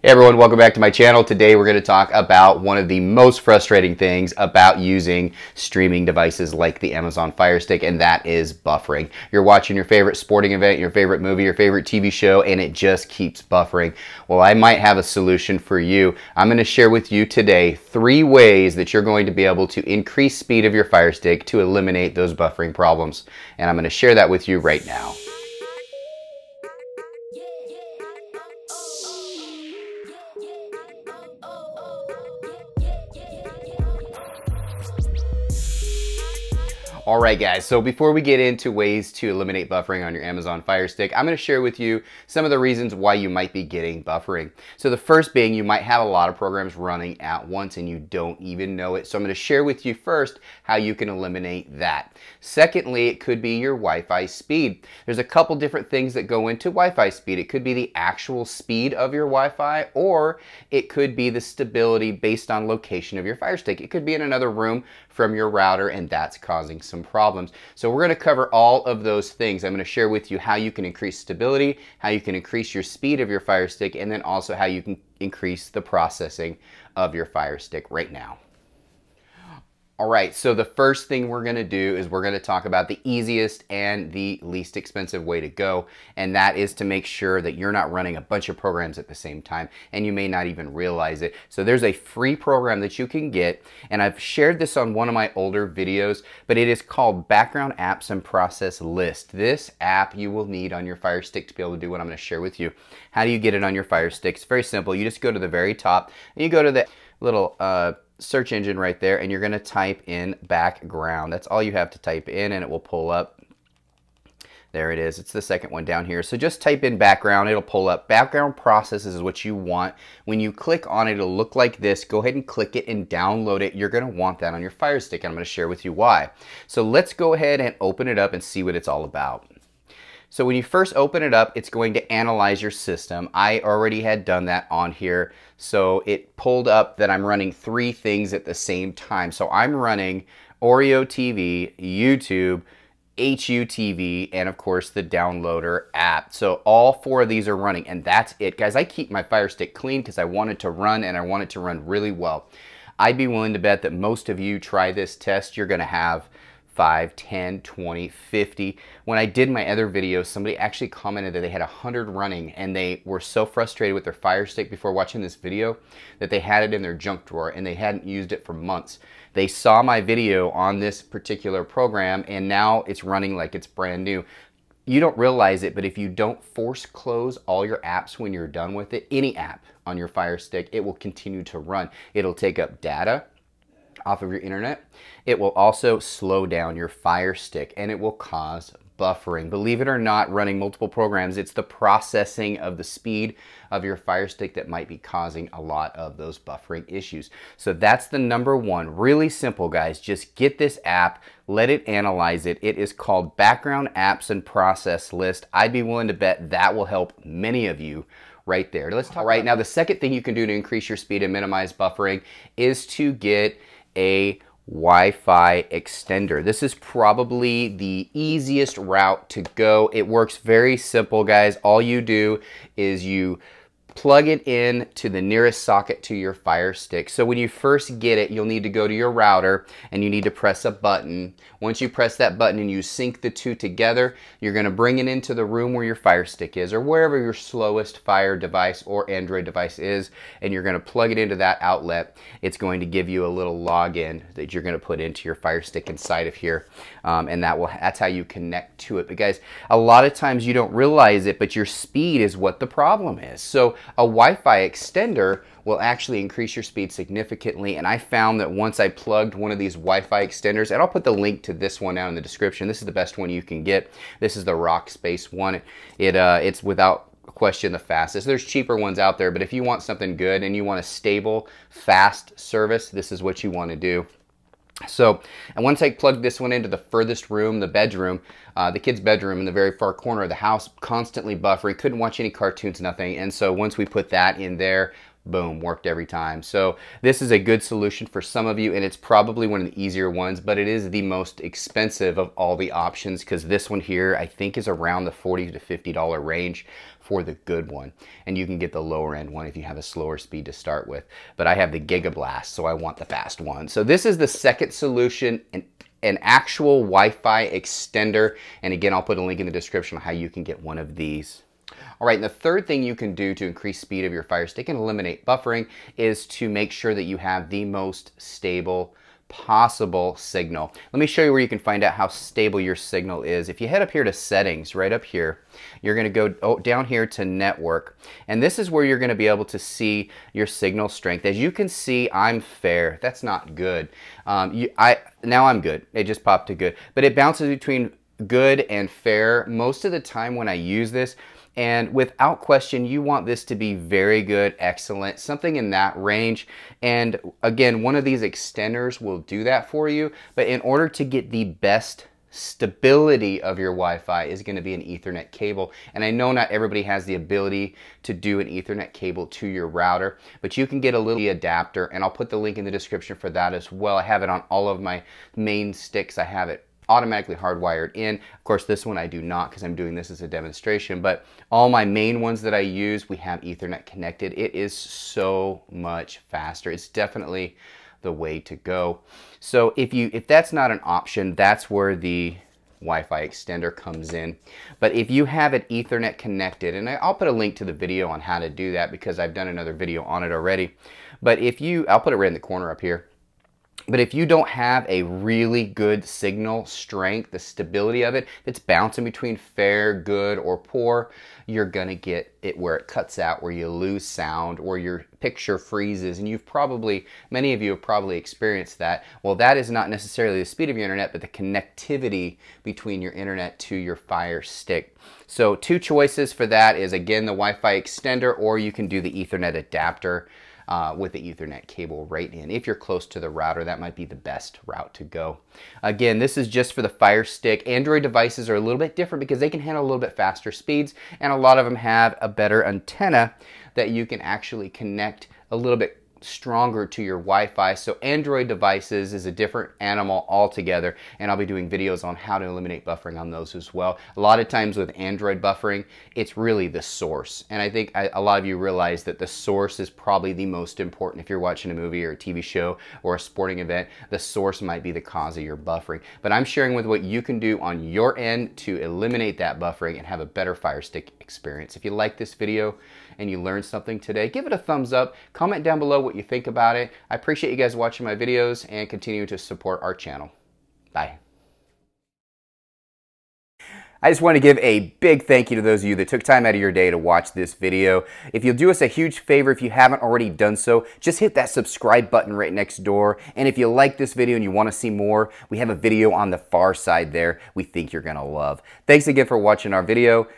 Hey everyone, welcome back to my channel. Today we're going to talk about one of the most frustrating things about using streaming devices like the Amazon Fire Stick, and that is buffering. You're watching your favorite sporting event, your favorite movie, your favorite TV show, and it just keeps buffering. Well, I might have a solution for you. I'm going to share with you today three ways that you're going to be able to increase speed of your Fire Stick to eliminate those buffering problems. And I'm going to share that with you right now. All right, guys, so before we get into ways to eliminate buffering on your Amazon Fire Stick, I'm gonna share with you some of the reasons why you might be getting buffering. So the first being you might have a lot of programs running at once and you don't even know it. So I'm gonna share with you first how you can eliminate that. Secondly, it could be your Wi-Fi speed. There's a couple different things that go into Wi-Fi speed. It could be the actual speed of your Wi-Fi or it could be the stability based on location of your Fire Stick. It could be in another room from your router and that's causing some some problems. So we're going to cover all of those things. I'm going to share with you how you can increase stability, how you can increase your speed of your Fire Stick, and then also how you can increase the processing of your Fire Stick right now. All right, so the first thing we're gonna do is we're gonna talk about the easiest and the least expensive way to go, and that is to make sure that you're not running a bunch of programs at the same time, and you may not even realize it. So there's a free program that you can get, and I've shared this on one of my older videos, but it is called Background Apps and Process List. This app you will need on your Fire Stick to be able to do what I'm gonna share with you. How do you get it on your Fire Stick? It's very simple. You just go to the very top, and you go to the little uh, search engine right there and you're going to type in background. That's all you have to type in and it will pull up. There it is. It's the second one down here. So just type in background. It'll pull up. Background processes is what you want. When you click on it, it'll look like this. Go ahead and click it and download it. You're going to want that on your Fire Stick. I'm going to share with you why. So let's go ahead and open it up and see what it's all about. So when you first open it up, it's going to analyze your system. I already had done that on here. So it pulled up that I'm running three things at the same time. So I'm running Oreo TV, YouTube, HUTV, and of course the downloader app. So all four of these are running and that's it. Guys, I keep my Fire Stick clean because I want it to run and I want it to run really well. I'd be willing to bet that most of you try this test, you're gonna have 5, 10, 20, 50. When I did my other videos, somebody actually commented that they had 100 running and they were so frustrated with their Fire Stick before watching this video that they had it in their junk drawer and they hadn't used it for months. They saw my video on this particular program and now it's running like it's brand new. You don't realize it, but if you don't force close all your apps when you're done with it, any app on your Fire Stick, it will continue to run. It'll take up data, off of your internet. It will also slow down your Fire Stick and it will cause buffering. Believe it or not, running multiple programs, it's the processing of the speed of your Fire Stick that might be causing a lot of those buffering issues. So that's the number one. Really simple, guys. Just get this app, let it analyze it. It is called Background Apps and Process List. I'd be willing to bet that will help many of you right there. Let's talk right now. The second thing you can do to increase your speed and minimize buffering is to get a Wi-Fi extender. This is probably the easiest route to go. It works very simple, guys. All you do is you plug it in to the nearest socket to your Fire Stick. So when you first get it, you'll need to go to your router and you need to press a button. Once you press that button and you sync the two together, you're gonna bring it into the room where your Fire Stick is or wherever your slowest Fire device or Android device is, and you're gonna plug it into that outlet. It's going to give you a little login that you're gonna put into your Fire Stick inside of here, um, and that will that's how you connect to it. But guys, a lot of times you don't realize it, but your speed is what the problem is. So a Wi-Fi extender will actually increase your speed significantly. And I found that once I plugged one of these Wi-Fi extenders, and I'll put the link to this one down in the description. This is the best one you can get. This is the Rockspace one. It uh, It's without question the fastest. There's cheaper ones out there, but if you want something good and you want a stable, fast service, this is what you want to do. So, and once I plugged this one into the furthest room, the bedroom, uh, the kid's bedroom in the very far corner of the house, constantly buffering, couldn't watch any cartoons, nothing. And so once we put that in there, boom, worked every time. So this is a good solution for some of you and it's probably one of the easier ones, but it is the most expensive of all the options because this one here I think is around the 40 to $50 range for the good one. And you can get the lower end one if you have a slower speed to start with. But I have the Gigablast, so I want the fast one. So this is the second solution, an, an actual Wi-Fi extender. And again, I'll put a link in the description on how you can get one of these. All right, and the third thing you can do to increase speed of your Fire Stick and eliminate buffering is to make sure that you have the most stable possible signal. Let me show you where you can find out how stable your signal is. If you head up here to settings, right up here, you're gonna go oh, down here to network. And this is where you're gonna be able to see your signal strength. As you can see, I'm fair. That's not good. Um, you, I Now I'm good. It just popped to good. But it bounces between good and fair. Most of the time when I use this, and without question, you want this to be very good, excellent, something in that range. And again, one of these extenders will do that for you. But in order to get the best stability of your Wi-Fi is going to be an Ethernet cable. And I know not everybody has the ability to do an Ethernet cable to your router, but you can get a little adapter and I'll put the link in the description for that as well. I have it on all of my main sticks. I have it automatically hardwired in. Of course, this one I do not because I'm doing this as a demonstration, but all my main ones that I use, we have ethernet connected. It is so much faster. It's definitely the way to go. So if you if that's not an option, that's where the Wi-Fi extender comes in. But if you have it ethernet connected, and I'll put a link to the video on how to do that because I've done another video on it already. But if you, I'll put it right in the corner up here. But if you don't have a really good signal strength, the stability of it, it's bouncing between fair, good, or poor, you're gonna get it where it cuts out, where you lose sound, or your picture freezes. And you've probably, many of you have probably experienced that. Well, that is not necessarily the speed of your internet, but the connectivity between your internet to your Fire Stick. So two choices for that is again, the Wi-Fi extender, or you can do the Ethernet adapter uh, with the Ethernet cable right in. If you're close to the router, that might be the best route to go. Again, this is just for the Fire Stick. Android devices are a little bit different because they can handle a little bit faster speeds, and a lot of them have a better antenna that you can actually connect a little bit stronger to your Wi-Fi. So Android devices is a different animal altogether and I'll be doing videos on how to eliminate buffering on those as well. A lot of times with Android buffering, it's really the source. And I think a lot of you realize that the source is probably the most important. If you're watching a movie or a TV show or a sporting event, the source might be the cause of your buffering. But I'm sharing with what you can do on your end to eliminate that buffering and have a better Fire Stick experience. If you like this video and you learned something today, give it a thumbs up. Comment down below what you think about it. I appreciate you guys watching my videos and continue to support our channel. Bye. I just want to give a big thank you to those of you that took time out of your day to watch this video. If you'll do us a huge favor, if you haven't already done so, just hit that subscribe button right next door. And if you like this video and you want to see more, we have a video on the far side there we think you're going to love. Thanks again for watching our video.